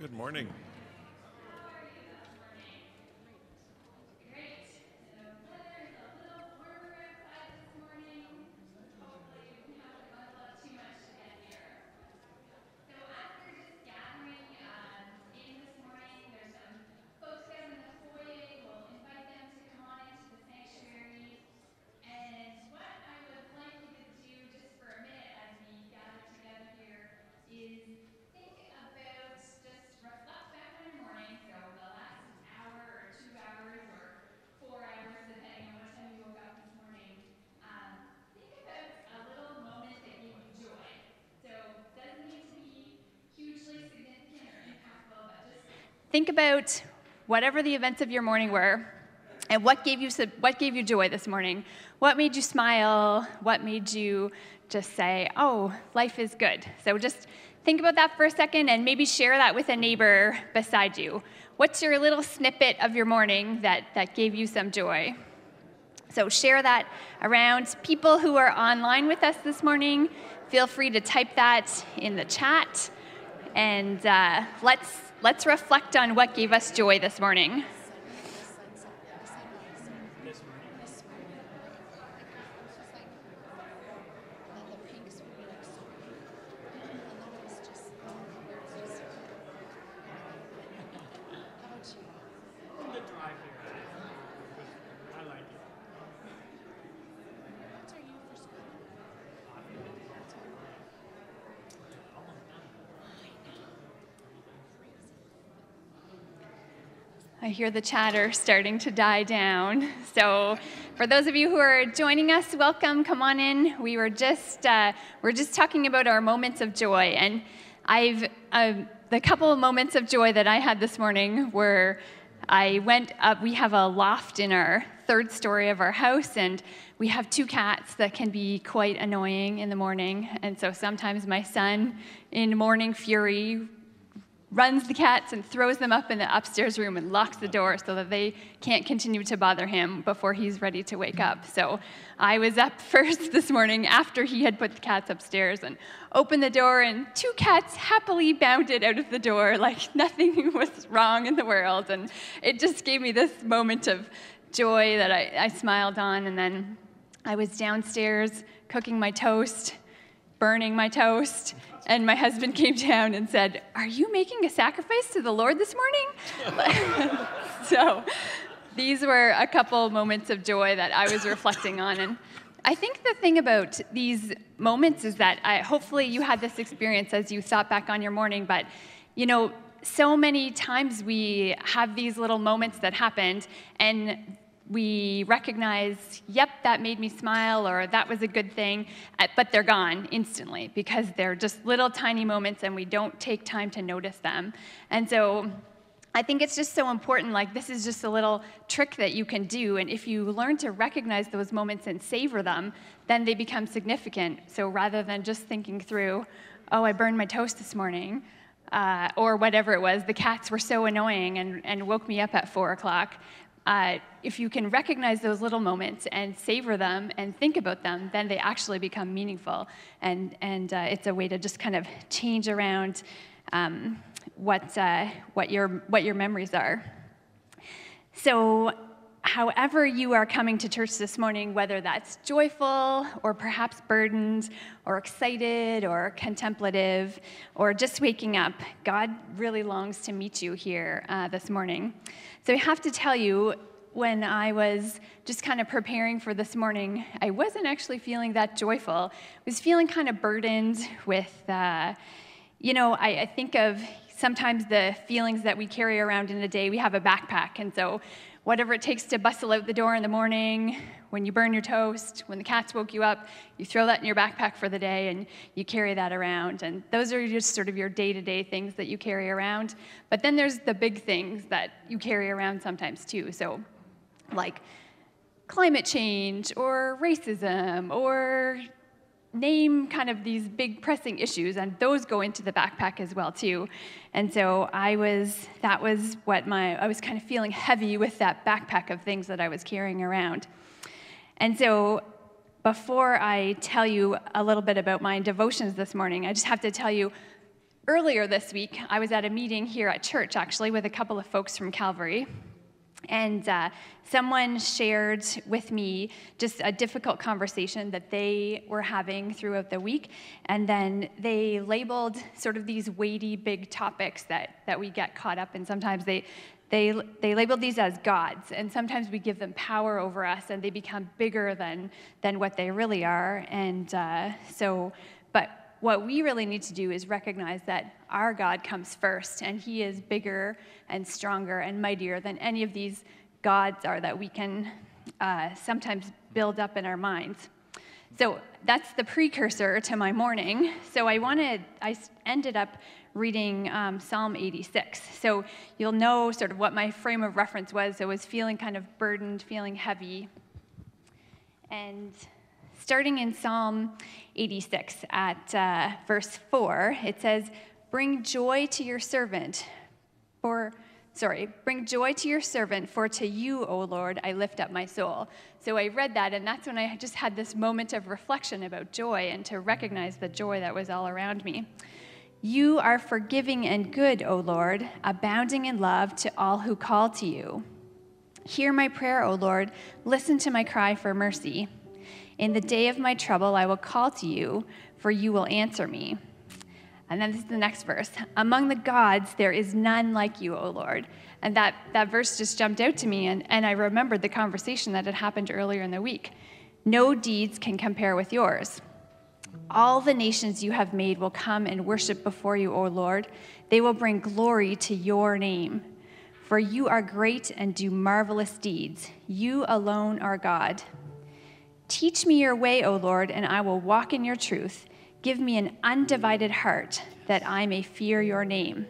Good morning. Think about whatever the events of your morning were and what gave you what gave you joy this morning. What made you smile? What made you just say oh life is good. So just think about that for a second and maybe share that with a neighbor beside you. What's your little snippet of your morning that that gave you some joy? So share that around. People who are online with us this morning feel free to type that in the chat. And uh, let's Let's reflect on what gave us joy this morning. I hear the chatter starting to die down. So, for those of you who are joining us, welcome. Come on in. We were just uh, we're just talking about our moments of joy, and I've uh, the couple of moments of joy that I had this morning were I went up. We have a loft in our third story of our house, and we have two cats that can be quite annoying in the morning. And so sometimes my son, in morning fury, runs the cats and throws them up in the upstairs room and locks the door so that they can't continue to bother him before he's ready to wake up. So I was up first this morning after he had put the cats upstairs and opened the door, and two cats happily bounded out of the door like nothing was wrong in the world. And it just gave me this moment of joy that I, I smiled on. And then I was downstairs cooking my toast, burning my toast and my husband came down and said, Are you making a sacrifice to the Lord this morning? so these were a couple moments of joy that I was reflecting on. And I think the thing about these moments is that I, hopefully you had this experience as you thought back on your morning, but you know, so many times we have these little moments that happened, and we recognize, yep, that made me smile, or that was a good thing, uh, but they're gone instantly because they're just little tiny moments and we don't take time to notice them. And so I think it's just so important. Like, this is just a little trick that you can do. And if you learn to recognize those moments and savor them, then they become significant. So rather than just thinking through, oh, I burned my toast this morning, uh, or whatever it was, the cats were so annoying and, and woke me up at four o'clock uh, if you can recognize those little moments and savor them and think about them, then they actually become meaningful. And, and uh, it's a way to just kind of change around um, what, uh, what, your, what your memories are. So, however you are coming to church this morning, whether that's joyful or perhaps burdened or excited or contemplative or just waking up, God really longs to meet you here uh, this morning. So I have to tell you, when I was just kind of preparing for this morning, I wasn't actually feeling that joyful. I was feeling kind of burdened with, uh, you know, I, I think of sometimes the feelings that we carry around in a day. We have a backpack, and so whatever it takes to bustle out the door in the morning, when you burn your toast, when the cats woke you up, you throw that in your backpack for the day and you carry that around. And those are just sort of your day to day things that you carry around. But then there's the big things that you carry around sometimes too. So, like climate change or racism or name kind of these big pressing issues and those go into the backpack as well too and so i was that was what my i was kind of feeling heavy with that backpack of things that i was carrying around and so before i tell you a little bit about my devotions this morning i just have to tell you earlier this week, I was at a meeting here at church, actually, with a couple of folks from Calvary. And uh, someone shared with me just a difficult conversation that they were having throughout the week. And then they labeled sort of these weighty, big topics that, that we get caught up in. Sometimes they, they, they labeled these as gods, and sometimes we give them power over us, and they become bigger than, than what they really are. And uh, so, but what we really need to do is recognize that our God comes first, and He is bigger and stronger and mightier than any of these gods are that we can uh, sometimes build up in our minds. So that's the precursor to my morning. So I wanted, I ended up reading um, Psalm 86. So you'll know sort of what my frame of reference was. I was feeling kind of burdened, feeling heavy. And starting in Psalm 86 at uh, verse 4, it says, Bring joy to your servant, for sorry, bring joy to your servant, for to you, O Lord, I lift up my soul. So I read that, and that's when I just had this moment of reflection about joy and to recognize the joy that was all around me. You are forgiving and good, O Lord, abounding in love to all who call to you. Hear my prayer, O Lord. Listen to my cry for mercy. In the day of my trouble, I will call to you, for you will answer me. And then this is the next verse Among the gods, there is none like you, O Lord. And that, that verse just jumped out to me, and, and I remembered the conversation that had happened earlier in the week. No deeds can compare with yours. All the nations you have made will come and worship before you, O Lord. They will bring glory to your name. For you are great and do marvelous deeds. You alone are God. Teach me your way, O Lord, and I will walk in your truth. Give me an undivided heart that I may fear your name.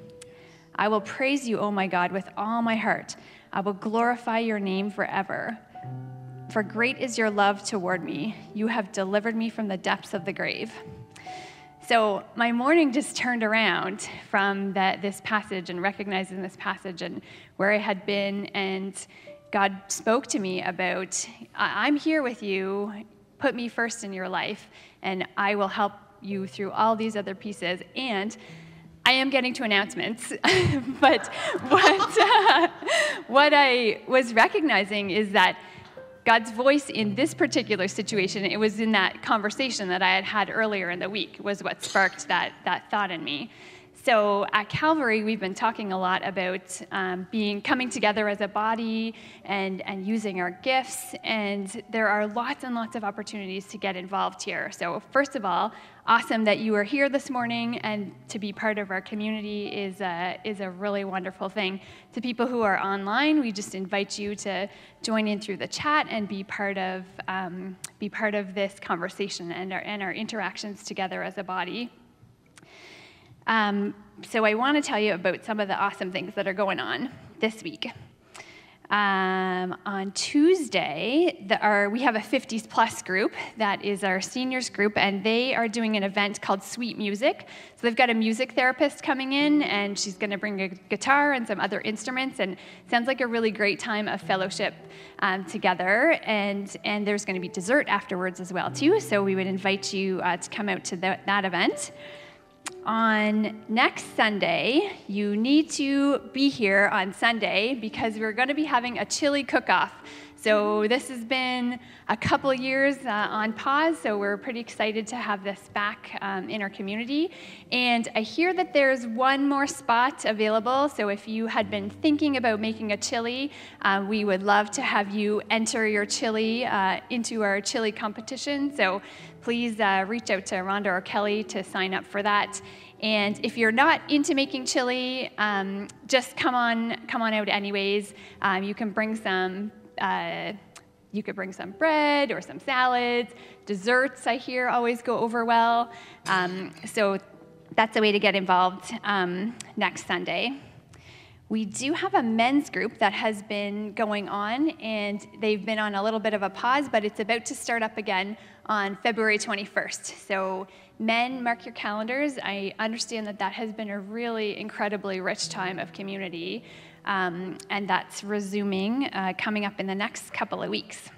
I will praise you, O my God, with all my heart. I will glorify your name forever. For great is your love toward me. You have delivered me from the depths of the grave. So my morning just turned around from that, this passage and recognizing this passage and where I had been. And God spoke to me about I'm here with you. Put me first in your life, and I will help you through all these other pieces. And I am getting to announcements, but what, uh, what I was recognizing is that God's voice in this particular situation, it was in that conversation that I had had earlier in the week, was what sparked that, that thought in me. So at Calvary, we've been talking a lot about um, being coming together as a body and, and using our gifts, and there are lots and lots of opportunities to get involved here. So first of all, awesome that you are here this morning, and to be part of our community is a, is a really wonderful thing. To people who are online, we just invite you to join in through the chat and be part of um, be part of this conversation and our, and our interactions together as a body. Um, so I want to tell you about some of the awesome things that are going on this week. Um, on Tuesday, the, our, we have a 50s plus group that is our seniors group, and they are doing an event called Sweet Music. So they've got a music therapist coming in, and she's going to bring a guitar and some other instruments, and sounds like a really great time of fellowship um, together. And and there's going to be dessert afterwards as well too. So we would invite you uh, to come out to the, that event on next Sunday, you need to be here on Sunday because we're going to be having a chili cook off. So, this has been a couple years uh, on pause, so we're pretty excited to have this back um, in our community. And I hear that there's one more spot available, so if you had been thinking about making a chili, uh, we would love to have you enter your chili uh, into our chili competition. So, please uh, reach out to Rhonda or Kelly to sign up for that. And if you're not into making chili, um, just come on, come on out anyways. Um, you can bring some. Uh, you could bring some bread or some salads. Desserts, I hear, always go over well. Um, so that's a way to get involved um, next Sunday. We do have a men's group that has been going on, and they've been on a little bit of a pause, but it's about to start up again on February 21st. So, men, mark your calendars. I understand that that has been a really incredibly rich time of community, um, and that's resuming uh, coming up in the next couple of weeks.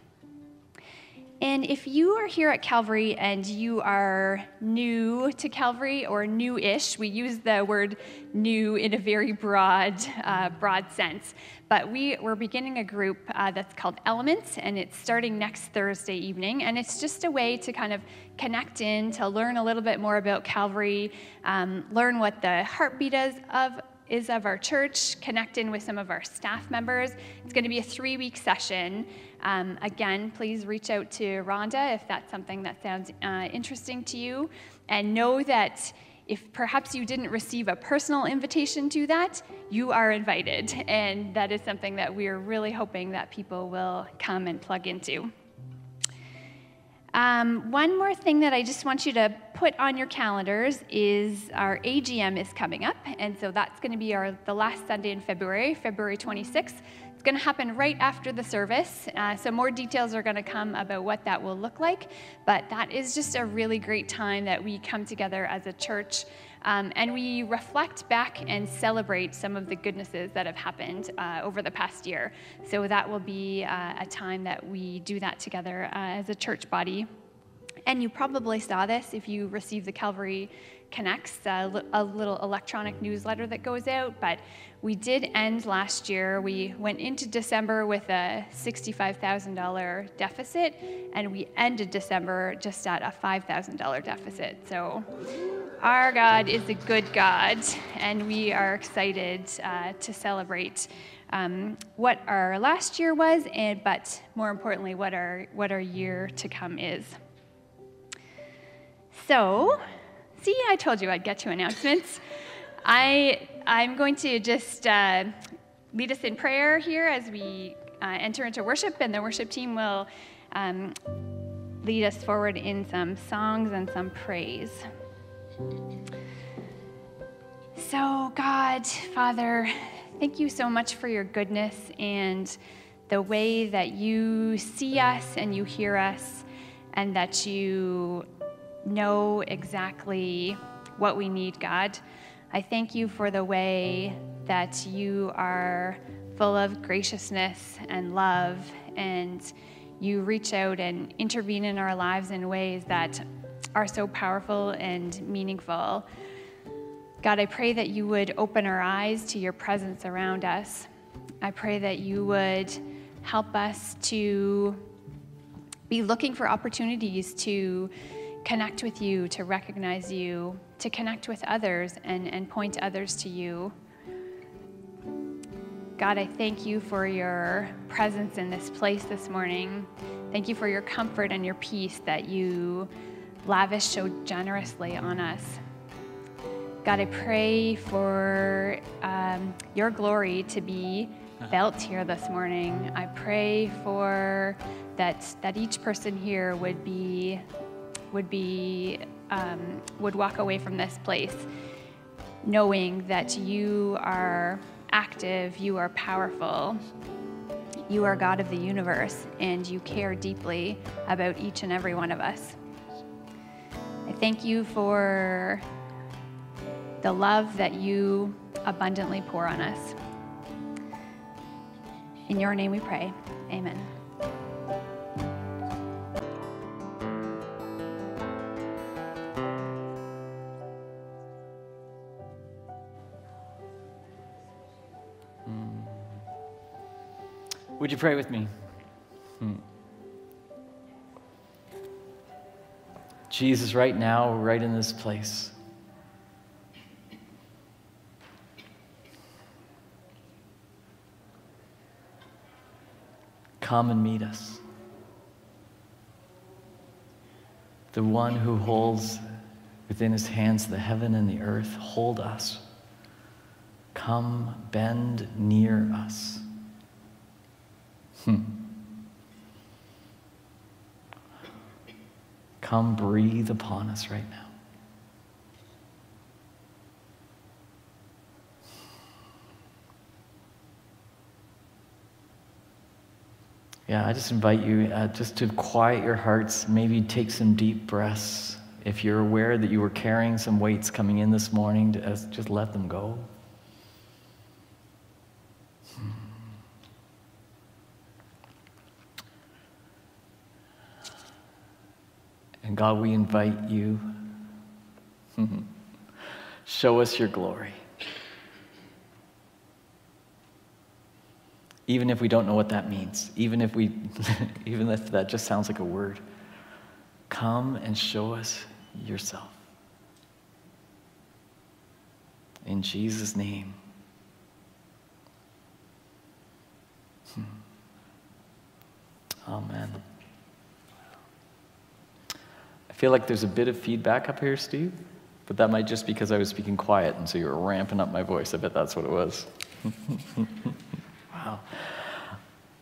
And if you are here at Calvary and you are new to Calvary or new-ish, we use the word new in a very broad, uh, broad sense. But we, we're beginning a group uh, that's called Elements, and it's starting next Thursday evening. And it's just a way to kind of connect in, to learn a little bit more about Calvary, um, learn what the heartbeat is of is of our church, connect in with some of our staff members. It's going to be a three week session. Um, again, please reach out to Rhonda if that's something that sounds uh, interesting to you. And know that if perhaps you didn't receive a personal invitation to that, you are invited. And that is something that we're really hoping that people will come and plug into. Um, one more thing that I just want you to put on your calendars is our AGM is coming up, and so that's going to be our the last Sunday in February, February 26th. It's going to happen right after the service, uh, so more details are going to come about what that will look like. But that is just a really great time that we come together as a church um, and we reflect back and celebrate some of the goodnesses that have happened uh, over the past year. So that will be uh, a time that we do that together uh, as a church body. And you probably saw this if you received the Calvary Connects, a, a little electronic newsletter that goes out. But we did end last year. We went into December with a $65,000 deficit, and we ended December just at a $5,000 deficit. So our God is a good God, and we are excited uh, to celebrate. Um, what our last year was, and but more importantly, what our what our year to come is. So, see, I told you I'd get to announcements. I, I'm going to just uh, lead us in prayer here as we uh, enter into worship, and the worship team will um, lead us forward in some songs and some praise. So, God, Father, thank you so much for your goodness and the way that you see us and you hear us, and that you know exactly what we need, God. I thank you for the way that you are full of graciousness and love, and you reach out and intervene in our lives in ways that are so powerful and meaningful. God, I pray that you would open our eyes to your presence around us. I pray that you would help us to be looking for opportunities to connect with you, to recognize you, to connect with others and, and point others to you. God, I thank you for your presence in this place this morning. Thank you for your comfort and your peace that you lavish so generously on us. God, I pray for um, your glory to be felt here this morning. I pray for that that each person here would be would be um, would walk away from this place knowing that you are active, you are powerful, you are God of the universe, and you care deeply about each and every one of us. Thank you for the love that you abundantly pour on us. In your name we pray. Amen. Would you pray with me? Hmm. Jesus, right now, right in this place. Come and meet us. The one who holds within his hands the heaven and the earth, hold us. Come, bend near us. Hmm. Come breathe upon us right now. Yeah, I just invite you uh, just to quiet your hearts, maybe take some deep breaths. If you're aware that you were carrying some weights coming in this morning, just let them go. And God, we invite you. Show us your glory. Even if we don't know what that means, even if we even if that just sounds like a word. Come and show us yourself. In Jesus' name. Hmm. Amen. Feel like there's a bit of feedback up here, Steve, but that might just because I was speaking quiet and so you were ramping up my voice. I bet that's what it was. wow.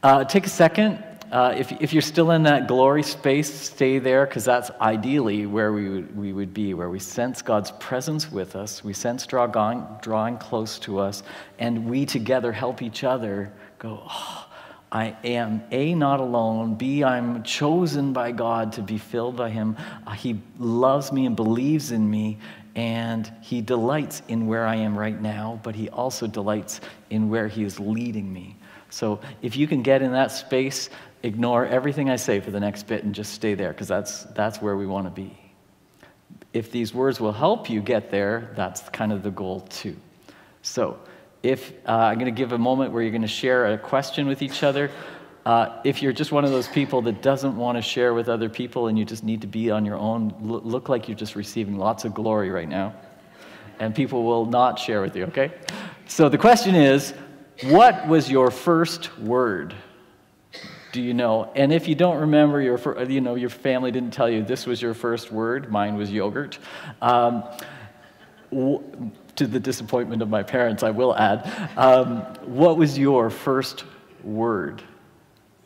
Uh, take a second. Uh, if, if you're still in that glory space, stay there because that's ideally where we would, we would be, where we sense God's presence with us, we sense draw, drawing close to us, and we together help each other go, oh, I am A, not alone, B, I'm chosen by God to be filled by Him. Uh, he loves me and believes in me, and He delights in where I am right now, but He also delights in where He is leading me. So if you can get in that space, ignore everything I say for the next bit and just stay there, because that's, that's where we want to be. If these words will help you get there, that's kind of the goal too. So, if uh, I'm going to give a moment where you're going to share a question with each other. Uh, if you're just one of those people that doesn't want to share with other people and you just need to be on your own, look like you're just receiving lots of glory right now. And people will not share with you, okay? So the question is what was your first word? Do you know? And if you don't remember, your, you know, your family didn't tell you this was your first word, mine was yogurt. Um, to the disappointment of my parents, I will add. Um, what was your first word?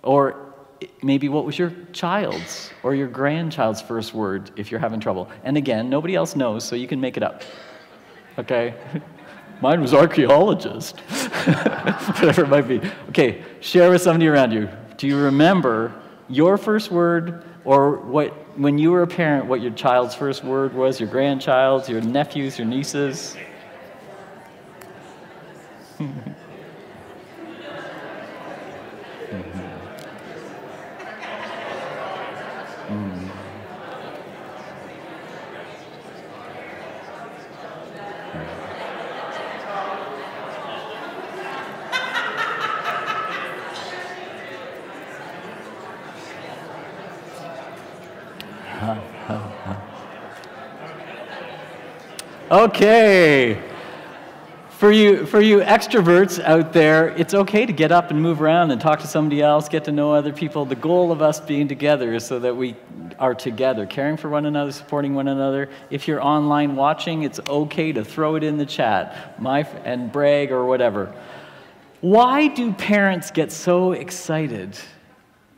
Or maybe what was your child's or your grandchild's first word if you're having trouble? And again, nobody else knows, so you can make it up. Okay? Mine was archaeologist. Whatever it might be. Okay, share with somebody around you. Do you remember your first word or what when you were a parent what your child's first word was, your grandchild's, your nephews, your nieces? Okay. For you, for you extroverts out there, it's okay to get up and move around and talk to somebody else, get to know other people. The goal of us being together is so that we are together, caring for one another, supporting one another. If you're online watching, it's okay to throw it in the chat my, and brag or whatever. Why do parents get so excited,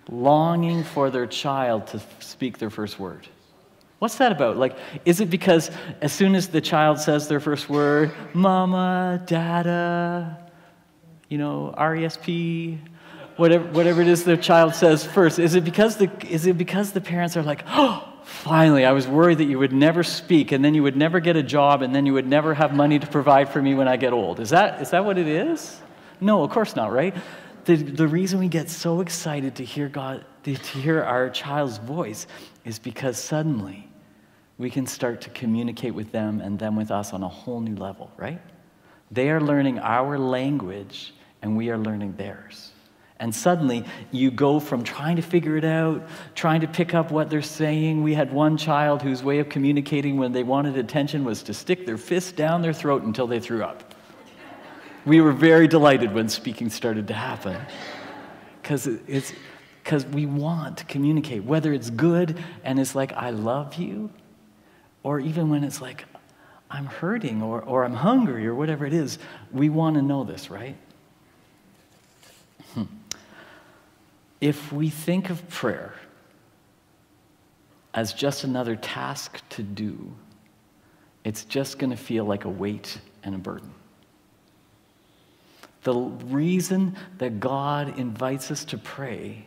longing for their child to speak their first word? What's that about? Like, is it because as soon as the child says their first word, mama, dada, you know, RESP, whatever, whatever it is their child says first, is it because the, is it because the parents are like, oh, finally, I was worried that you would never speak and then you would never get a job and then you would never have money to provide for me when I get old? Is that, is that what it is? No, of course not, right? The, the reason we get so excited to hear God, to hear our child's voice is because suddenly we can start to communicate with them and them with us on a whole new level, right? They are learning our language and we are learning theirs. And suddenly you go from trying to figure it out, trying to pick up what they're saying. We had one child whose way of communicating when they wanted attention was to stick their fist down their throat until they threw up. We were very delighted when speaking started to happen because it's because we want to communicate, whether it's good and it's like, I love you, or even when it's like, I'm hurting or, or I'm hungry or whatever it is, we want to know this, right? Hmm. If we think of prayer as just another task to do, it's just going to feel like a weight and a burden. The reason that God invites us to pray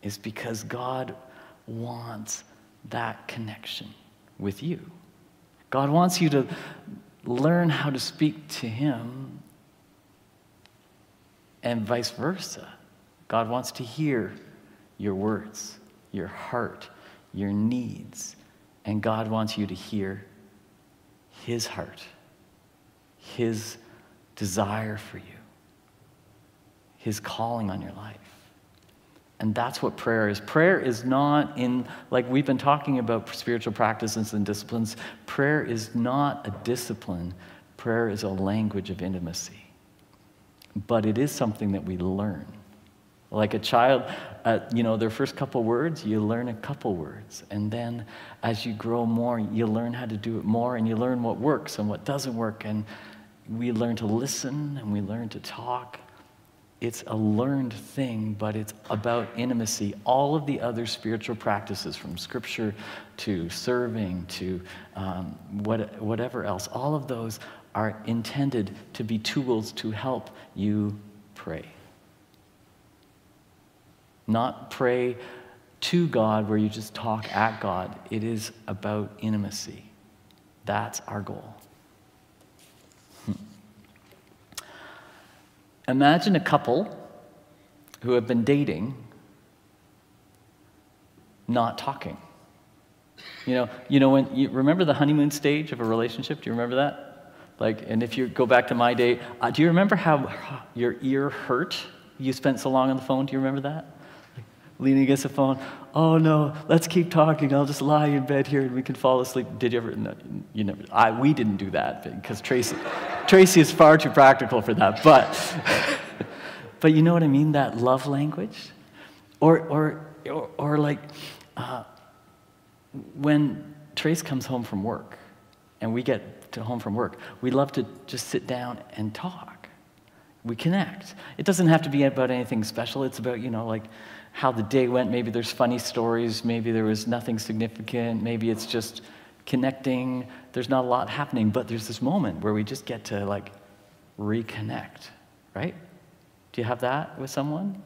is because God wants that connection with you. God wants you to learn how to speak to Him and vice versa. God wants to hear your words, your heart, your needs, and God wants you to hear His heart, His desire for you, His calling on your life. And that's what prayer is. Prayer is not in, like we've been talking about spiritual practices and disciplines, prayer is not a discipline, prayer is a language of intimacy. But it is something that we learn. Like a child, uh, you know, their first couple words, you learn a couple words. And then as you grow more, you learn how to do it more and you learn what works and what doesn't work. And we learn to listen and we learn to talk it's a learned thing, but it's about intimacy. All of the other spiritual practices, from scripture to serving to um, what, whatever else, all of those are intended to be tools to help you pray. Not pray to God where you just talk at God. It is about intimacy. That's our goal. Imagine a couple who have been dating not talking. You know, you know when you remember the honeymoon stage of a relationship? Do you remember that? Like, and if you go back to my day, uh, do you remember how your ear hurt? You spent so long on the phone. Do you remember that? leaning against the phone. Oh no, let's keep talking. I'll just lie in bed here and we can fall asleep. Did you ever? No, you never. I, we didn't do that because Tracy, Tracy is far too practical for that. But, but you know what I mean? That love language, or or or, or like uh, when Trace comes home from work, and we get to home from work, we love to just sit down and talk. We connect. It doesn't have to be about anything special. It's about you know like how the day went. Maybe there's funny stories. Maybe there was nothing significant. Maybe it's just connecting. There's not a lot happening, but there's this moment where we just get to like reconnect, right? Do you have that with someone?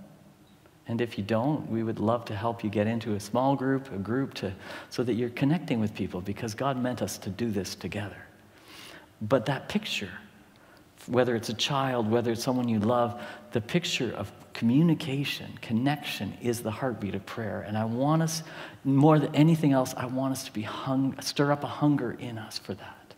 And if you don't, we would love to help you get into a small group, a group to so that you're connecting with people because God meant us to do this together. But that picture, whether it's a child, whether it's someone you love, the picture of communication, connection is the heartbeat of prayer. And I want us, more than anything else, I want us to be hung, stir up a hunger in us for that.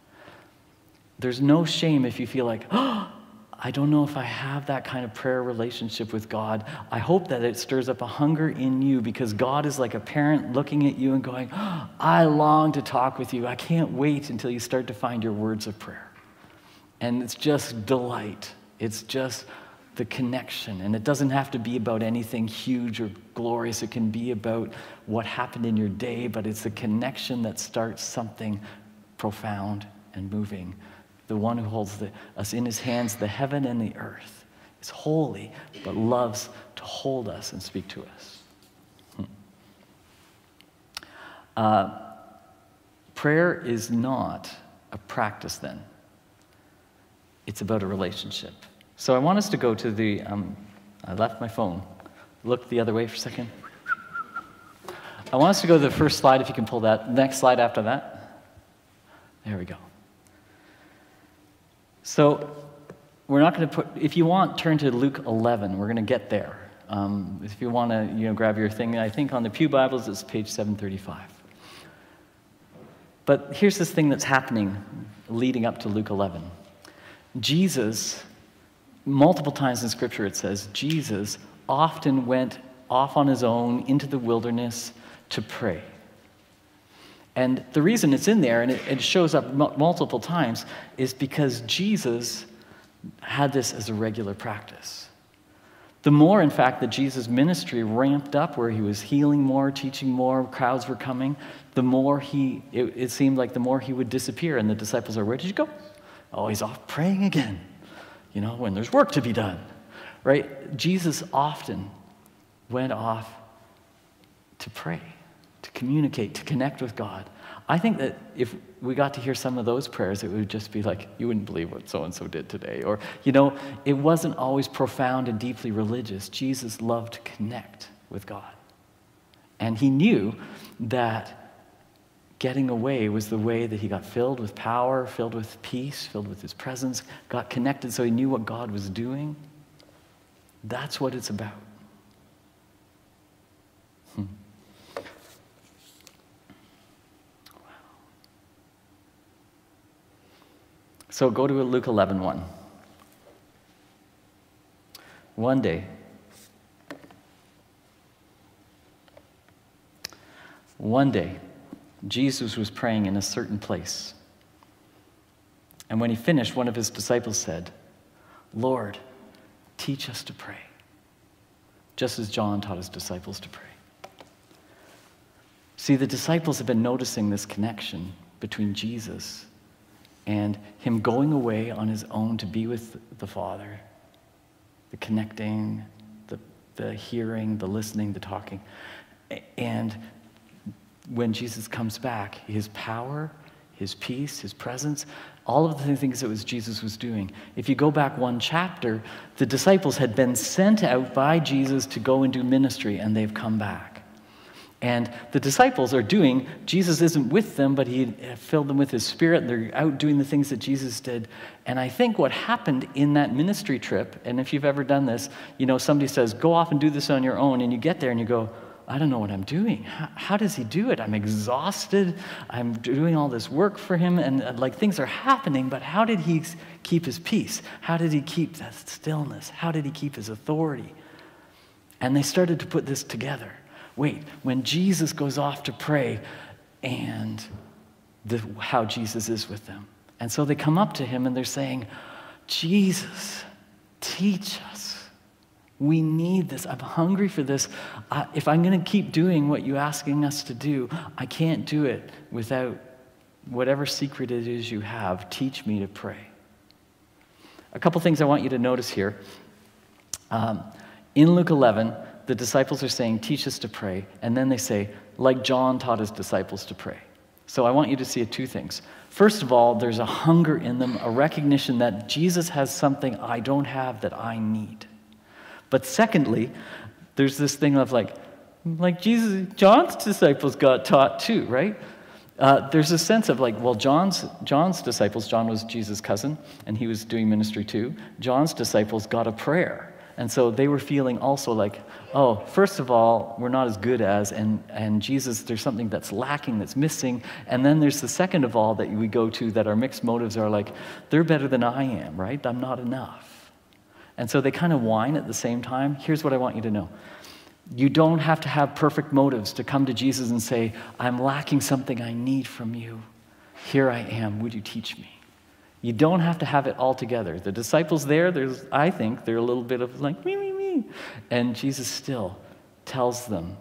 There's no shame if you feel like, oh, I don't know if I have that kind of prayer relationship with God. I hope that it stirs up a hunger in you because God is like a parent looking at you and going, oh, I long to talk with you. I can't wait until you start to find your words of prayer. And it's just delight. It's just the connection. And it doesn't have to be about anything huge or glorious. It can be about what happened in your day, but it's the connection that starts something profound and moving. The one who holds the, us in his hands, the heaven and the earth, is holy, but loves to hold us and speak to us. Hmm. Uh, prayer is not a practice, then, it's about a relationship. So I want us to go to the, um, I left my phone. Look the other way for a second. I want us to go to the first slide, if you can pull that. Next slide after that. There we go. So we're not going to put, if you want, turn to Luke 11. We're going to get there. Um, if you want to you know, grab your thing, I think on the Pew Bibles it's page 735. But here's this thing that's happening leading up to Luke 11. Jesus multiple times in Scripture it says Jesus often went off on his own into the wilderness to pray. And the reason it's in there, and it, it shows up multiple times, is because Jesus had this as a regular practice. The more, in fact, that Jesus' ministry ramped up, where he was healing more, teaching more, crowds were coming, the more he, it, it seemed like the more he would disappear. And the disciples are, Where did you go? Oh, he's off praying again you know, when there's work to be done, right? Jesus often went off to pray, to communicate, to connect with God. I think that if we got to hear some of those prayers, it would just be like, you wouldn't believe what so and so did today. Or, you know, it wasn't always profound and deeply religious. Jesus loved to connect with God. And he knew that getting away was the way that he got filled with power, filled with peace, filled with his presence, got connected so he knew what God was doing. That's what it's about. Hmm. So go to Luke 11 1. One day, one day, Jesus was praying in a certain place. And when he finished, one of his disciples said, Lord, teach us to pray, just as John taught his disciples to pray. See, the disciples have been noticing this connection between Jesus and him going away on his own to be with the Father, the connecting, the, the hearing, the listening, the talking. And when Jesus comes back, his power, his peace, his presence, all of the things that was Jesus was doing. If you go back one chapter, the disciples had been sent out by Jesus to go and do ministry, and they've come back. And the disciples are doing, Jesus isn't with them, but he uh, filled them with his spirit. and They're out doing the things that Jesus did. And I think what happened in that ministry trip, and if you've ever done this, you know, somebody says, go off and do this on your own. And you get there and you go, I don't know what I'm doing. How, how, does he do it? I'm exhausted. I'm doing all this work for him, and uh, like things are happening, but how did he keep his peace? How did he keep that stillness? How did he keep his authority? And they started to put this together. Wait, when Jesus goes off to pray, and the, how Jesus is with them. And so they come up to him and they're saying, Jesus, teach us we need this. I'm hungry for this. Uh, if I'm going to keep doing what you're asking us to do, I can't do it without whatever secret it is you have. Teach me to pray. A couple things I want you to notice here. Um, in Luke 11, the disciples are saying, Teach us to pray. And then they say, like John taught his disciples to pray. So I want you to see two things. First of all, there's a hunger in them, a recognition that Jesus has something I don't have that I need. But secondly, there's this thing of like, like Jesus, John's disciples got taught too, right? Uh, there's a sense of like, well, John's, John's disciples, John was Jesus' cousin, and he was doing ministry too. John's disciples got a prayer. And so they were feeling also like, oh, first of all, we're not as good as, and, and Jesus, there's something that's lacking, that's missing. And then there's the second of all that we go to that our mixed motives are like, they're better than I am, right? I'm not enough. And so they kind of whine at the same time. Here's what I want you to know you don't have to have perfect motives to come to Jesus and say, I'm lacking something I need from you. Here I am. Would you teach me? You don't have to have it all together. The disciples there, there's, I think, they're a little bit of like, me, me, me. And Jesus still tells them,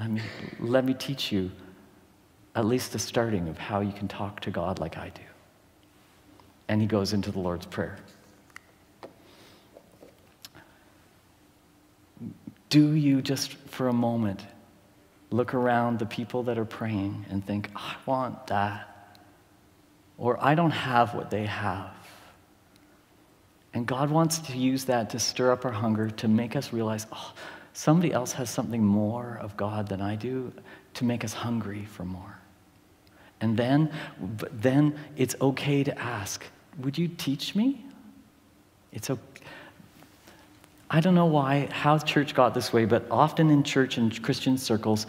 let me, let me teach you at least the starting of how you can talk to God like I do. And he goes into the Lord's Prayer. Do you just for a moment look around the people that are praying and think, I want that? Or I don't have what they have. And God wants to use that to stir up our hunger, to make us realize, oh, somebody else has something more of God than I do, to make us hungry for more. And then, then it's okay to ask, would you teach me? It's okay. I don't know why, how church got this way, but often in church and Christian circles,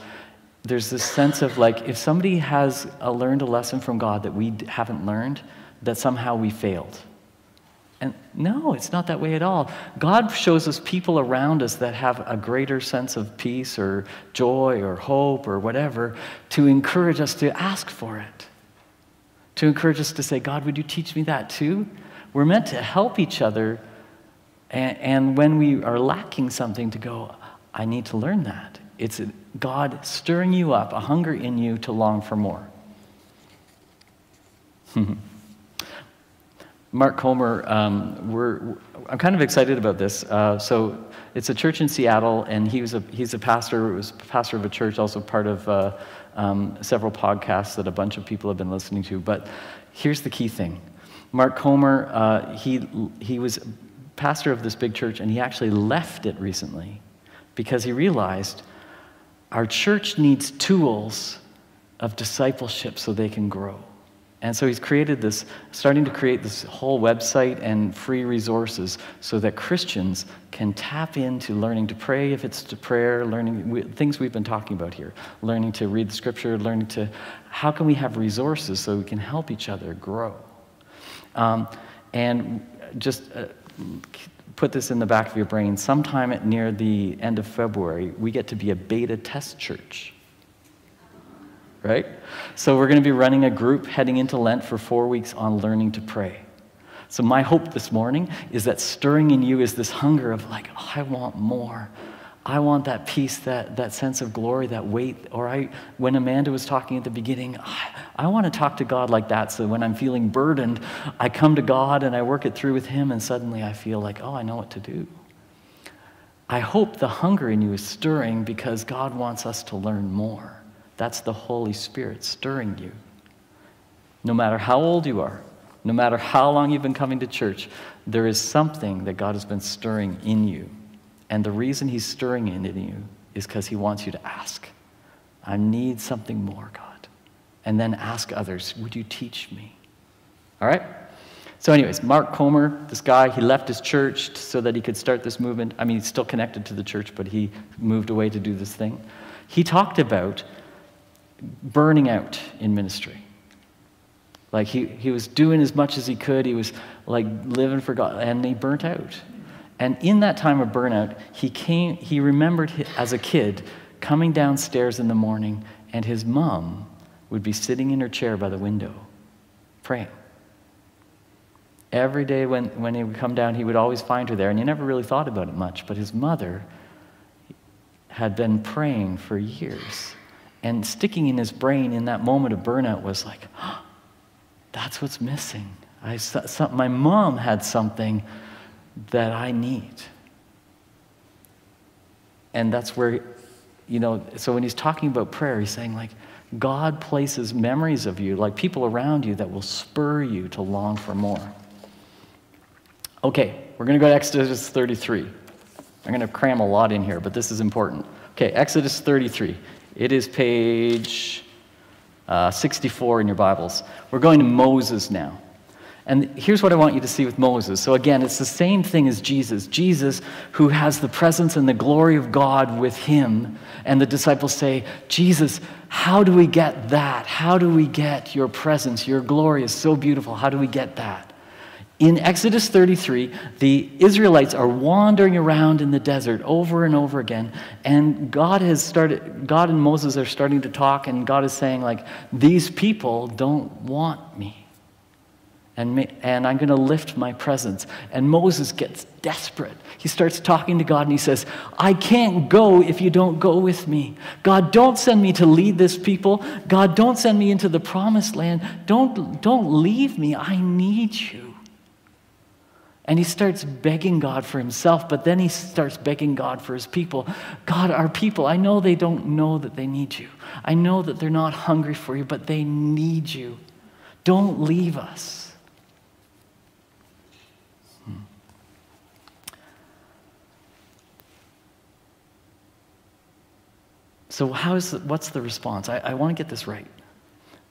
there's this sense of like, if somebody has a, learned a lesson from God that we haven't learned, that somehow we failed. And no, it's not that way at all. God shows us people around us that have a greater sense of peace or joy or hope or whatever to encourage us to ask for it. To encourage us to say, God, would you teach me that too? We're meant to help each other and, and when we are lacking something, to go, I need to learn that. It's God stirring you up, a hunger in you to long for more. Mark Comer, um, we're, I'm kind of excited about this. Uh, so it's a church in Seattle, and he was a, he's a pastor, was pastor of a church, also part of uh, um, several podcasts that a bunch of people have been listening to. But here's the key thing. Mark Comer, uh, he, he was pastor of this big church, and he actually left it recently because he realized our church needs tools of discipleship so they can grow. And so he's created this, starting to create this whole website and free resources so that Christians can tap into learning to pray if it's to prayer, learning things we've been talking about here, learning to read the scripture, learning to how can we have resources so we can help each other grow. Um, and just uh, put this in the back of your brain. Sometime near the end of February, we get to be a beta test church. Right? So we're going to be running a group heading into Lent for four weeks on learning to pray. So my hope this morning is that stirring in you is this hunger of like, I want more. I want that peace, that, that sense of glory, that weight. Or I, when Amanda was talking at the beginning, I, I want to talk to God like that. So when I'm feeling burdened, I come to God and I work it through with Him, and suddenly I feel like, oh, I know what to do. I hope the hunger in you is stirring because God wants us to learn more. That's the Holy Spirit stirring you. No matter how old you are, no matter how long you've been coming to church, there is something that God has been stirring in you. And the reason He's stirring it in you is because He wants you to ask. I need something more, God. And then ask others, Would you teach me? All right? So, anyways, Mark Comer, this guy, he left his church so that he could start this movement. I mean, he's still connected to the church, but he moved away to do this thing. He talked about burning out in ministry. Like he, he was doing as much as he could. He was like living for God, and he burnt out. And in that time of burnout, he came, he remembered as a kid coming downstairs in the morning, and his mom would be sitting in her chair by the window praying. Every day when, when he would come down, he would always find her there, and he never really thought about it much. But his mother had been praying for years. And sticking in his brain in that moment of burnout was like, oh, that's what's missing. I, my mom had something that I need. And that's where, you know, so when he's talking about prayer, he's saying, like, God places memories of you, like people around you, that will spur you to long for more. Okay, we're going to go to Exodus 33. I'm going to cram a lot in here, but this is important. Okay, Exodus 33. It is page uh, 64 in your Bibles. We're going to Moses now. And here's what I want you to see with Moses. So, again, it's the same thing as Jesus. Jesus, who has the presence and the glory of God with him. And the disciples say, Jesus, how do we get that? How do we get your presence? Your glory is so beautiful. How do we get that? In Exodus 33, the Israelites are wandering around in the desert over and over again, and God has started, God and Moses are starting to talk, and God is saying, like, these people don't want me and, and I'm going to lift my presence. And Moses gets desperate. He starts talking to God and he says, I can't go if you don't go with me. God, don't send me to lead this people. God, don't send me into the promised land. Don't, don't leave me. I need you. And he starts begging God for himself, but then he starts begging God for his people. God, our people, I know they don't know that they need you. I know that they're not hungry for you, but they need you. Don't leave us. So, how is the, what's the response? I, I want to get this right.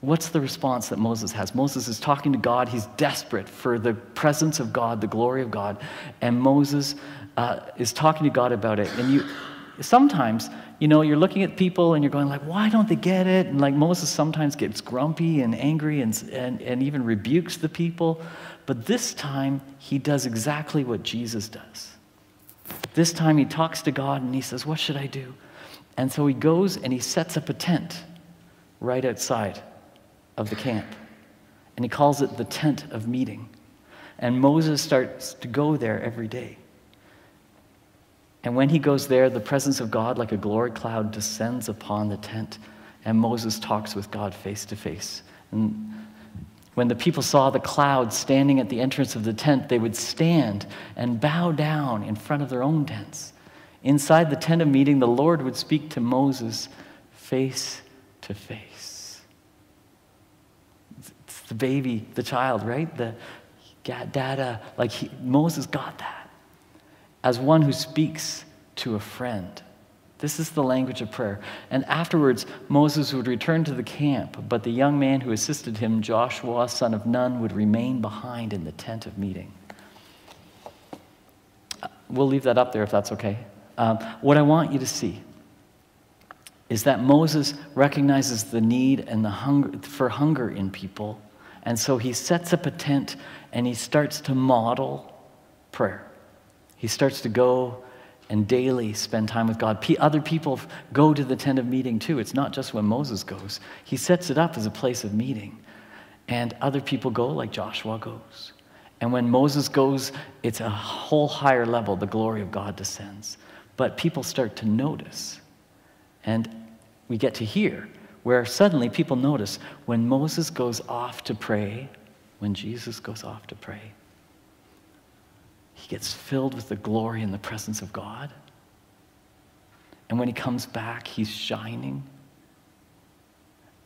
What's the response that Moses has? Moses is talking to God. He's desperate for the presence of God, the glory of God. And Moses uh, is talking to God about it. And you, sometimes, you know, you're looking at people and you're going like, why don't they get it? And like Moses sometimes gets grumpy and angry and, and, and even rebukes the people. But this time, he does exactly what Jesus does. This time, he talks to God and he says, what should I do? And so he goes and he sets up a tent right outside of the camp. And he calls it the tent of meeting. And Moses starts to go there every day. And when he goes there, the presence of God, like a glory cloud, descends upon the tent. And Moses talks with God face to face. And when the people saw the cloud standing at the entrance of the tent, they would stand and bow down in front of their own tents Inside the tent of meeting, the Lord would speak to Moses face to face. It's the baby, the child, right? The dada, like he, Moses got that as one who speaks to a friend. This is the language of prayer. And afterwards, Moses would return to the camp, but the young man who assisted him, Joshua, son of Nun, would remain behind in the tent of meeting. Uh, we'll leave that up there if that's okay. Um, what I want you to see is that Moses recognizes the need and the hunger for hunger in people, And so he sets up a tent and he starts to model prayer. He starts to go and daily spend time with God. other people go to the tent of meeting too. It's not just when Moses goes, he sets it up as a place of meeting. And other people go, like Joshua goes. And when Moses goes, it's a whole higher level. The glory of God descends. But people start to notice. And we get to hear where suddenly people notice when Moses goes off to pray, when Jesus goes off to pray, he gets filled with the glory and the presence of God. And when he comes back, he's shining.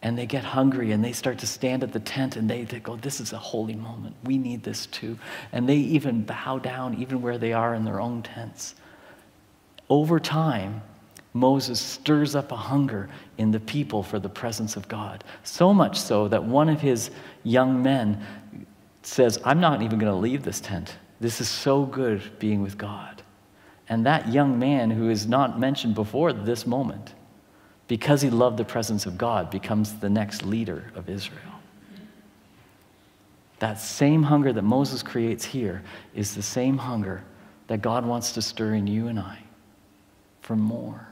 And they get hungry and they start to stand at the tent and they, they go, This is a holy moment. We need this too. And they even bow down, even where they are in their own tents. Over time, Moses stirs up a hunger in the people for the presence of God. So much so that one of his young men says, I'm not even going to leave this tent. This is so good being with God. And that young man, who is not mentioned before this moment, because he loved the presence of God, becomes the next leader of Israel. That same hunger that Moses creates here is the same hunger that God wants to stir in you and I for more.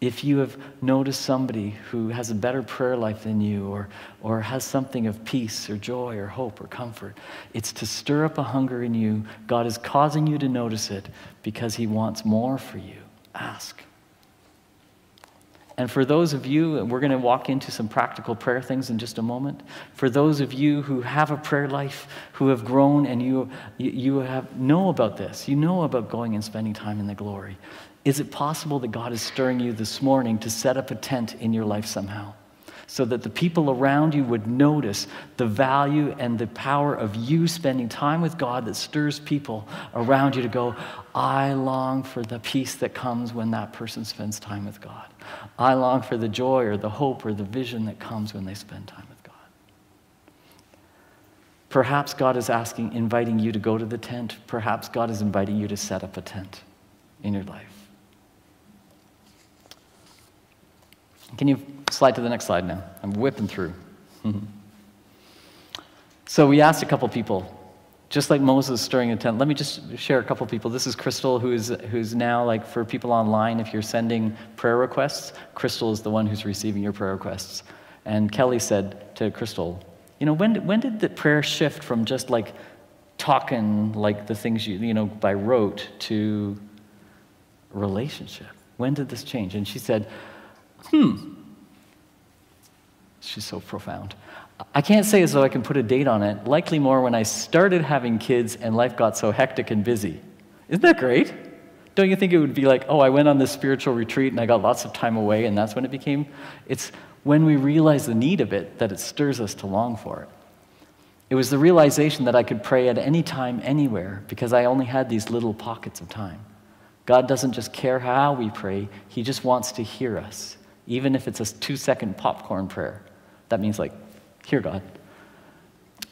If you have noticed somebody who has a better prayer life than you or, or has something of peace or joy or hope or comfort, it's to stir up a hunger in you. God is causing you to notice it because He wants more for you. Ask. And for those of you, we're going to walk into some practical prayer things in just a moment. For those of you who have a prayer life, who have grown and you, you have, know about this, you know about going and spending time in the glory. Is it possible that God is stirring you this morning to set up a tent in your life somehow? So that the people around you would notice the value and the power of you spending time with God that stirs people around you to go, I long for the peace that comes when that person spends time with God. I long for the joy or the hope or the vision that comes when they spend time with God. Perhaps God is asking, inviting you to go to the tent. Perhaps God is inviting you to set up a tent in your life. Can you slide to the next slide now? I'm whipping through. so we asked a couple people, just like Moses stirring a tent. Let me just share a couple people. This is Crystal, who's who's now like for people online. If you're sending prayer requests, Crystal is the one who's receiving your prayer requests. And Kelly said to Crystal, you know, when when did the prayer shift from just like talking like the things you you know by rote to relationship? When did this change? And she said, hmm. She's so profound. I can't say as though I can put a date on it. Likely more when I started having kids and life got so hectic and busy. Isn't that great? Don't you think it would be like, oh, I went on this spiritual retreat and I got lots of time away, and that's when it became? It's when we realize the need of it that it stirs us to long for it. It was the realization that I could pray at any time, anywhere, because I only had these little pockets of time. God doesn't just care how we pray, He just wants to hear us even if it's a two second popcorn prayer. That means, like, here, God.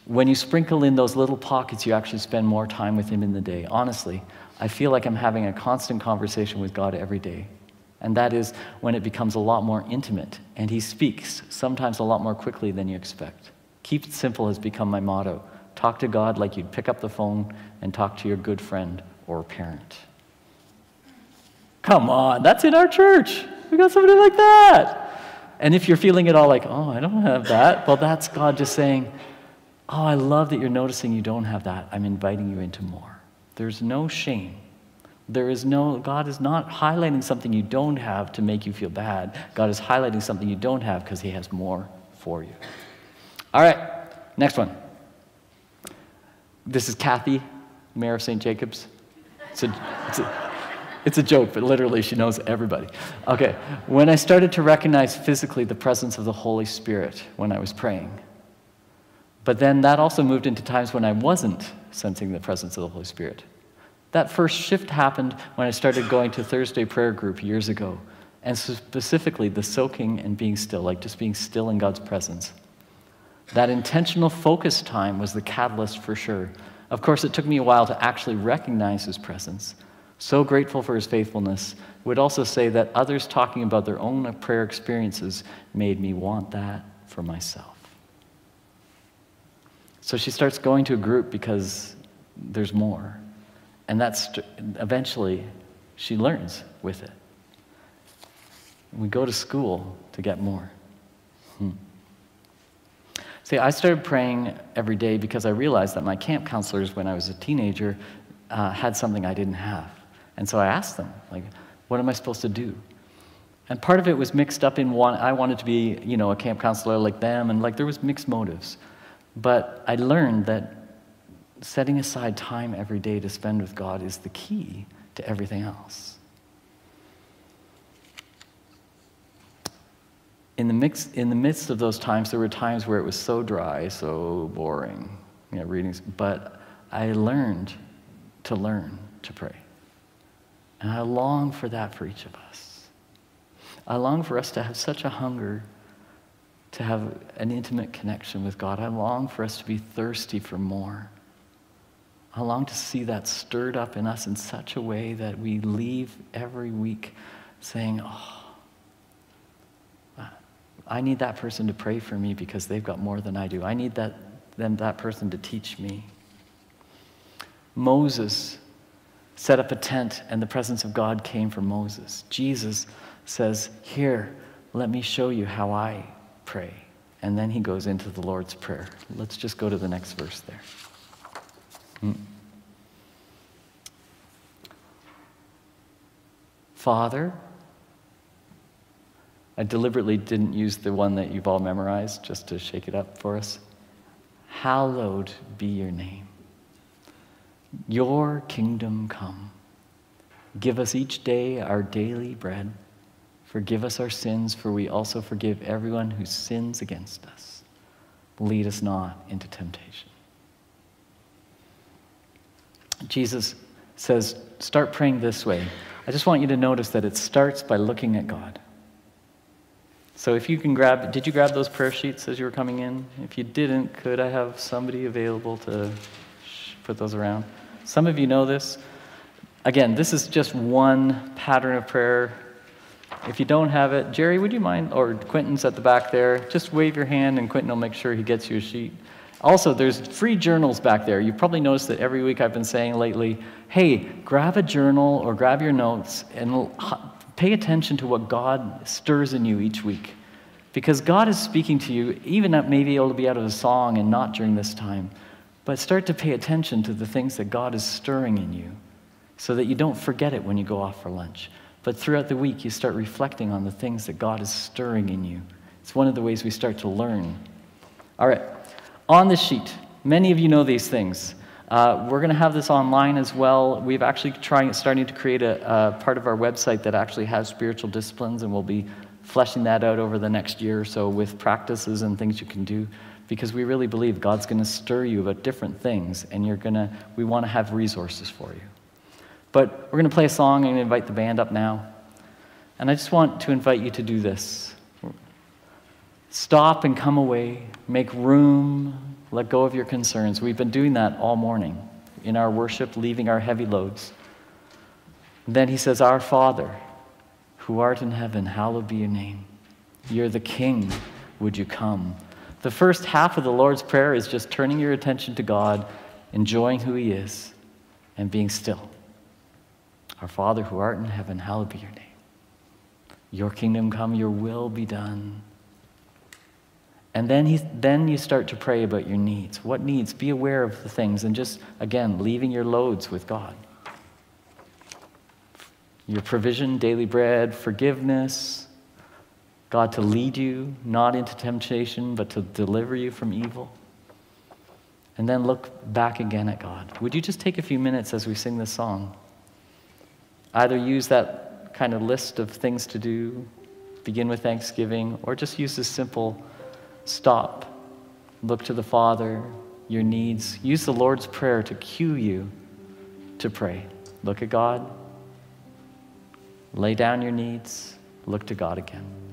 When you sprinkle in those little pockets, you actually spend more time with Him in the day. Honestly, I feel like I'm having a constant conversation with God every day. And that is when it becomes a lot more intimate and He speaks, sometimes a lot more quickly than you expect. Keep it simple has become my motto. Talk to God like you'd pick up the phone and talk to your good friend or parent. Come on, that's in our church. We got somebody like that. And if you're feeling it all like, oh, I don't have that, well, that's God just saying, oh, I love that you're noticing you don't have that. I'm inviting you into more. There's no shame. There is no, God is not highlighting something you don't have to make you feel bad. God is highlighting something you don't have because He has more for you. All right, next one. This is Kathy, Mayor of St. Jacobs. It's a, it's a, it's a joke, but literally she knows everybody. Okay, when I started to recognize physically the presence of the Holy Spirit when I was praying, but then that also moved into times when I wasn't sensing the presence of the Holy Spirit. That first shift happened when I started going to Thursday prayer group years ago, and specifically the soaking and being still, like just being still in God's presence. That intentional focus time was the catalyst for sure. Of course, it took me a while to actually recognize His presence so grateful for his faithfulness, would also say that others talking about their own prayer experiences made me want that for myself. So she starts going to a group because there's more. And that's eventually she learns with it. We go to school to get more. Hmm. See, I started praying every day because I realized that my camp counselors, when I was a teenager, uh, had something I didn't have. And so I asked them, like, what am I supposed to do? And part of it was mixed up in one, I wanted to be, you know, a camp counselor like them, and like there was mixed motives. But I learned that setting aside time every day to spend with God is the key to everything else. In the, mix, in the midst of those times, there were times where it was so dry, so boring, you know, readings, but I learned to learn to pray. And I long for that for each of us. I long for us to have such a hunger to have an intimate connection with God. I long for us to be thirsty for more. I long to see that stirred up in us in such a way that we leave every week saying, Oh, I need that person to pray for me because they've got more than I do. I need that, them, that person to teach me. Moses set up a tent, and the presence of God came for Moses. Jesus says, Here, let me show you how I pray. And then he goes into the Lord's Prayer. Let's just go to the next verse there. Hmm. Father, I deliberately didn't use the one that you've all memorized just to shake it up for us. Hallowed be your name. Your kingdom come. Give us each day our daily bread. Forgive us our sins, for we also forgive everyone who sins against us. Lead us not into temptation. Jesus says, start praying this way. I just want you to notice that it starts by looking at God. So if you can grab, did you grab those prayer sheets as you were coming in? If you didn't, could I have somebody available to put those around? Some of you know this. Again, this is just one pattern of prayer. If you don't have it, Jerry, would you mind, or Quentin's at the back there, just wave your hand and Quentin will make sure he gets you a sheet. Also, there's free journals back there. You probably noticed that every week I've been saying lately, hey, grab a journal or grab your notes and pay attention to what God stirs in you each week. Because God is speaking to you, even that maybe it'll be out of a song and not during this time. But start to pay attention to the things that God is stirring in you so that you don't forget it when you go off for lunch. But throughout the week, you start reflecting on the things that God is stirring in you. It's one of the ways we start to learn. All right. On the sheet, many of you know these things. Uh, we're going to have this online as well. We've actually trying, starting to create a, a, part of our website that actually has spiritual disciplines, and we'll be fleshing that out over the next year or so with practices and things you can do because we really believe God's going to stir you about different things, and you're going to, we want to have resources for you. But we're going to play a song and invite the band up now. And I just want to invite you to do this. Stop and come away, make room, let go of your concerns. We've been doing that all morning in our worship, leaving our heavy loads. And then he says, Our Father, who art in heaven, hallowed be your name. You're the King, would you come? The first half of the Lord's Prayer is just turning your attention to God, enjoying who He is, and being still. Our Father who art in heaven, hallowed be your name. Your kingdom come, your will be done and then, he, then you start to pray about your needs. What needs? Be aware of the things and just, again, leaving your loads with God. Your provision, daily bread, forgiveness, God to lead you not into temptation, but to deliver you from evil. And then look back again at God. Would you just take a few minutes as we sing this song? Either use that kind of list of things to do, begin with thanksgiving, or just use this simple Stop. Look to the Father, your needs. Use the Lord's Prayer to cue you to pray. Look at God. Lay down your needs. Look to God again.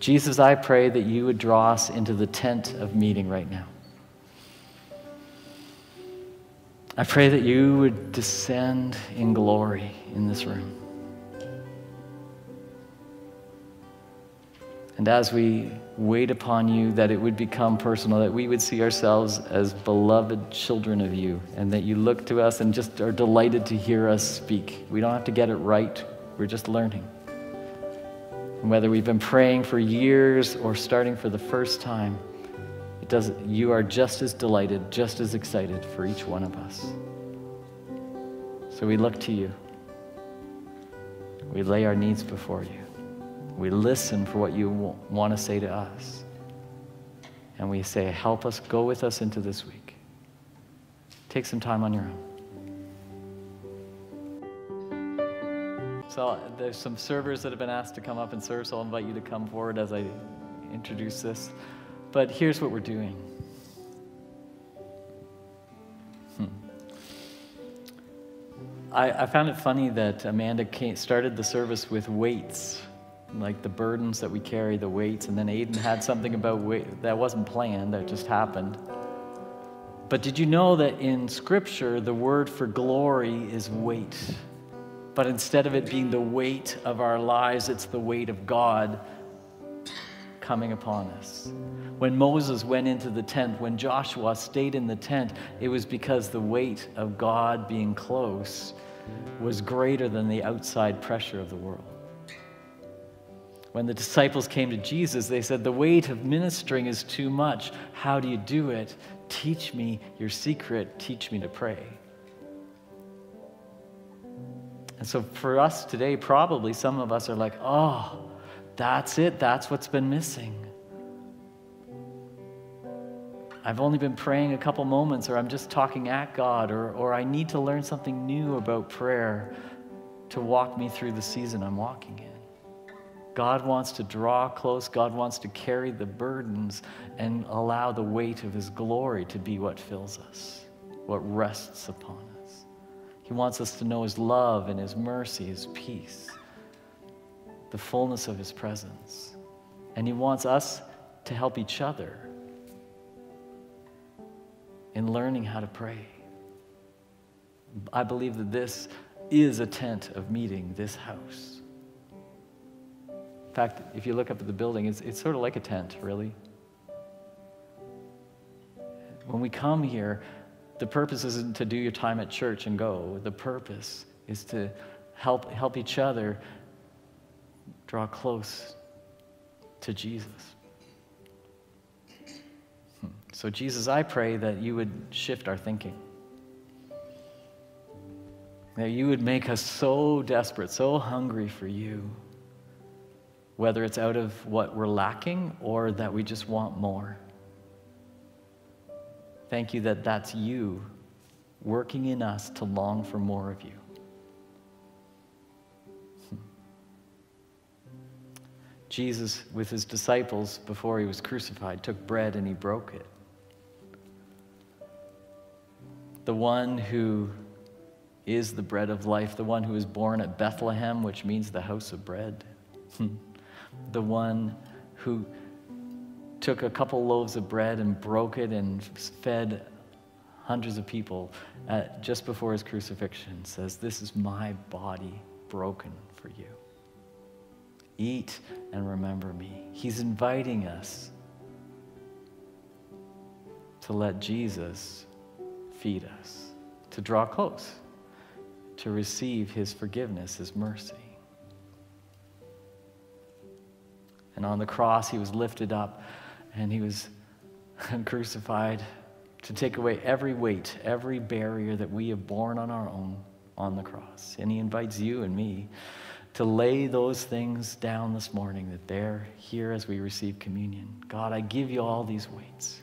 Jesus, I pray that you would draw us into the tent of meeting right now. I pray that you would descend in glory in this room. And as we wait upon you, that it would become personal, that we would see ourselves as beloved children of you, and that you look to us and just are delighted to hear us speak. We don't have to get it right, we're just learning. And whether we've been praying for years or starting for the first time, it does, you are just as delighted, just as excited for each one of us. So we look to you. We lay our needs before you. We listen for what you want to say to us. And we say, Help us, go with us into this week. Take some time on your own. So there's some servers that have been asked to come up and serve, so I'll invite you to come forward as I introduce this. But here's what we're doing. Hmm. I, I, found it funny that Amanda came, started the service with weights like the burdens that we carry, the weights. And then Aiden had something about weight that wasn't planned, that just happened. But did you know that in Scripture, the word for glory is weight? But instead of it being the weight of our lives, it's the weight of God coming upon us. When Moses went into the tent, when Joshua stayed in the tent, it was because the weight of God being close was greater than the outside pressure of the world. When the disciples came to Jesus, they said, The weight of ministering is too much. How do you do it? Teach me your secret. Teach me to pray. And so for us today, probably some of us are like, Oh, that's it. That's what's been missing. I've only been praying a couple moments, or I'm just talking at God, or, or I need to learn something new about prayer to walk me through the season I'm walking in. God wants to draw close. God wants to carry the burdens and allow the weight of His glory to be what fills us, what rests upon us. He wants us to know His love and His mercy, His peace, the fullness of His presence. And He wants us to help each other in learning how to pray. I believe that this is a tent of meeting, this house. In fact, if you look up at the building, it's, it's sort of like a tent, really. When we come here, the purpose isn't to do your time at church and go. The purpose is to help, help each other draw close to Jesus. Hmm. So, Jesus, I pray that you would shift our thinking. That you would make us so desperate, so hungry for you whether it's out of what we're lacking or that we just want more. Thank you that that's you working in us to long for more of you. Jesus, with his disciples before he was crucified, took bread and he broke it. The one who is the bread of life, the one who was born at Bethlehem, which means the house of bread. the one who took a couple loaves of bread and broke it and fed hundreds of people at, just before his crucifixion says, This is my body broken for you. Eat and remember me. He's inviting us to let Jesus feed us, to draw close, to receive his forgiveness, his mercy. And on the cross, he was lifted up and he was crucified to take away every weight, every barrier that we have borne on our own on the cross. And he invites you and me to lay those things down this morning that they're here as we receive communion. God, I give you all these weights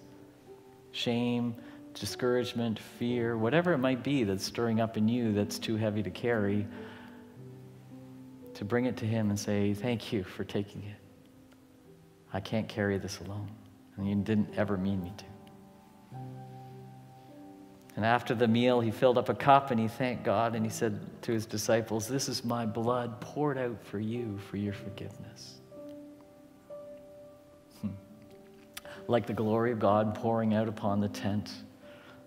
shame, discouragement, fear, whatever it might be that's stirring up in you that's too heavy to carry, to bring it to Him and say, Thank you for taking it. I can't carry this alone. And you didn't ever mean me to. And after the meal, he filled up a cup and he thanked God and he said to his disciples, This is my blood poured out for you for your forgiveness. Hmm. Like the glory of God pouring out upon the tent,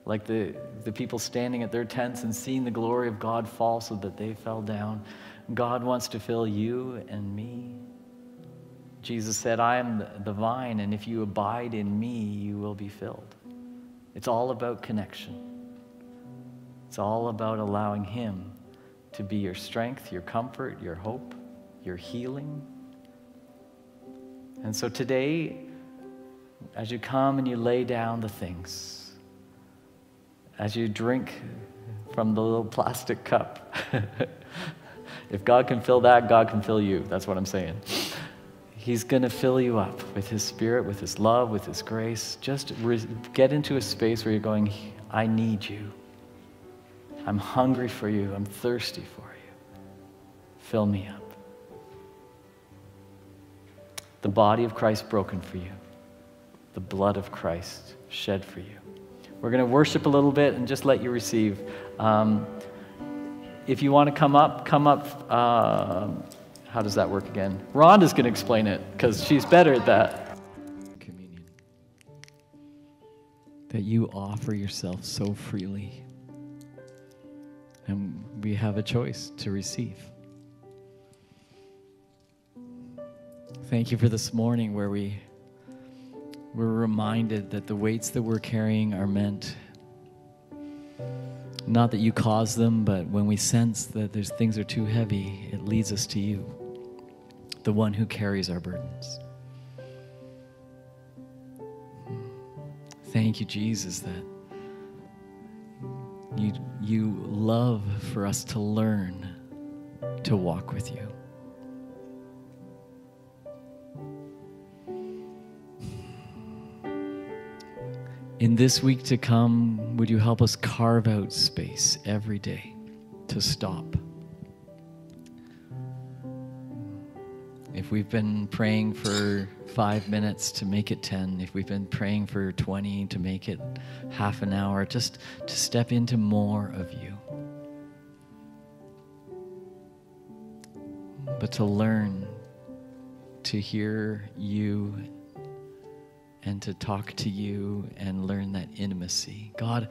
like the, the people standing at their tents and seeing the glory of God fall so that they fell down. God wants to fill you and me Jesus said, I am the vine, and if you abide in me, you will be filled. It's all about connection. It's all about allowing Him to be your strength, your comfort, your hope, your healing. And so today, as you come and you lay down the things, as you drink from the little plastic cup, if God can fill that, God can fill you. That's what I'm saying. He's going to fill you up with His Spirit, with His love, with His grace. Just re- get into a space where you're going, I need you. I'm hungry for you. I'm thirsty for you. Fill me up. The body of Christ broken for you, the blood of Christ shed for you. We're going to worship a little bit and just let you receive. Um, if you want to come up, come up. Uh, how does that work again? Rhonda's going to explain it because she's better at that. Communion. That you offer yourself so freely. And we have a choice to receive. Thank you for this morning where we were reminded that the weights that we're carrying are meant not that you cause them, but when we sense that there's things are too heavy, it leads us to you, the one who carries our burdens. Thank you, Jesus, that you, you love for us to learn to walk with you. In this week to come, would you help us carve out space every day to stop? If we've been praying for five minutes to make it 10, if we've been praying for 20 to make it half an hour, just to step into more of you. But to learn to hear you and to talk to you and learn that intimacy. God,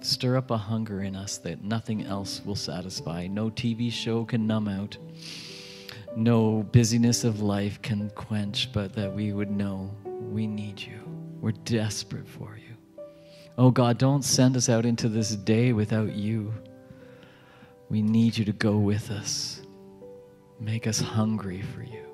stir up a hunger in us that nothing else will satisfy. No TV show can numb out, no busyness of life can quench, but that we would know we need you. We're desperate for you. Oh God, don't send us out into this day without you. We need you to go with us. Make us hungry for you.